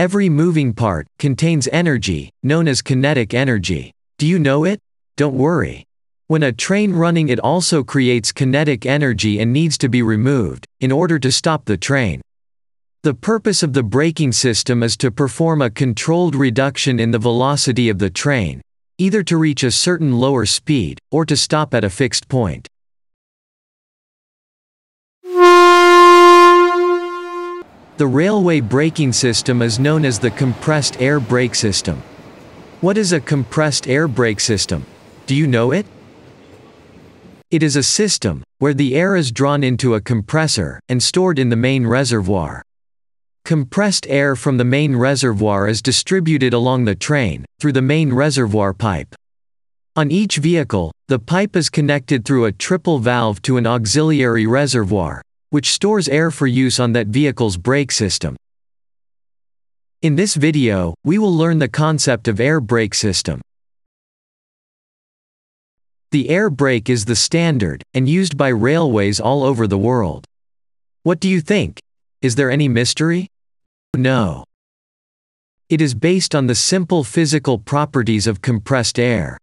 Every moving part contains energy, known as kinetic energy. Do you know it? Don't worry. When a train running it also creates kinetic energy and needs to be removed, in order to stop the train. The purpose of the braking system is to perform a controlled reduction in the velocity of the train, either to reach a certain lower speed, or to stop at a fixed point. The railway braking system is known as the compressed air brake system. What is a compressed air brake system? Do you know it? It is a system, where the air is drawn into a compressor, and stored in the main reservoir. Compressed air from the main reservoir is distributed along the train, through the main reservoir pipe. On each vehicle, the pipe is connected through a triple valve to an auxiliary reservoir, which stores air for use on that vehicle's brake system. In this video, we will learn the concept of air brake system. The air brake is the standard, and used by railways all over the world. What do you think? Is there any mystery? No. It is based on the simple physical properties of compressed air.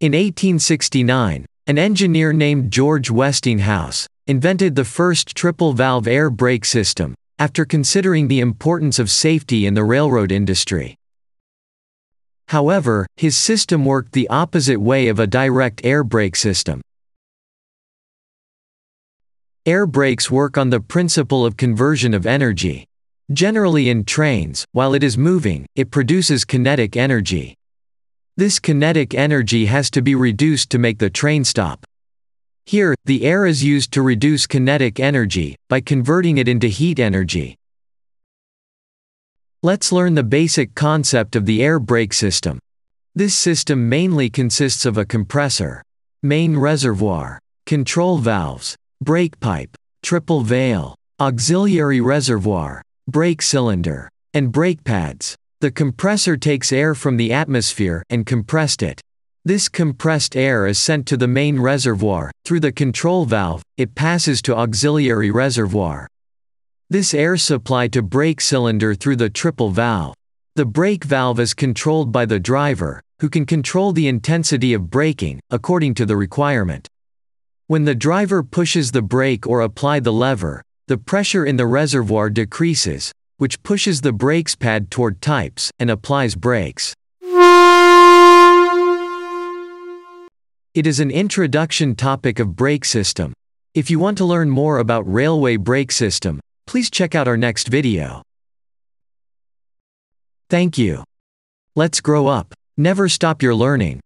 In 1869, an engineer named George Westinghouse invented the first triple valve air brake system, after considering the importance of safety in the railroad industry. However, his system worked the opposite way of a direct air brake system. Air brakes work on the principle of conversion of energy. Generally in trains, while it is moving, it produces kinetic energy. This kinetic energy has to be reduced to make the train stop. Here, the air is used to reduce kinetic energy, by converting it into heat energy. Let's learn the basic concept of the air brake system. This system mainly consists of a compressor, main reservoir, control valves, brake pipe, triple valve, auxiliary reservoir, brake cylinder, and brake pads. The compressor takes air from the atmosphere and compressed it. This compressed air is sent to the main reservoir, through the control valve, it passes to auxiliary reservoir. This air supply to brake cylinder through the triple valve. The brake valve is controlled by the driver, who can control the intensity of braking, according to the requirement. When the driver pushes the brake or apply the lever, the pressure in the reservoir decreases, which pushes the brakes pad toward types, and applies brakes. It is an introduction topic of brake system. If you want to learn more about railway brake system, please check out our next video. Thank you. Let's grow up. Never stop your learning.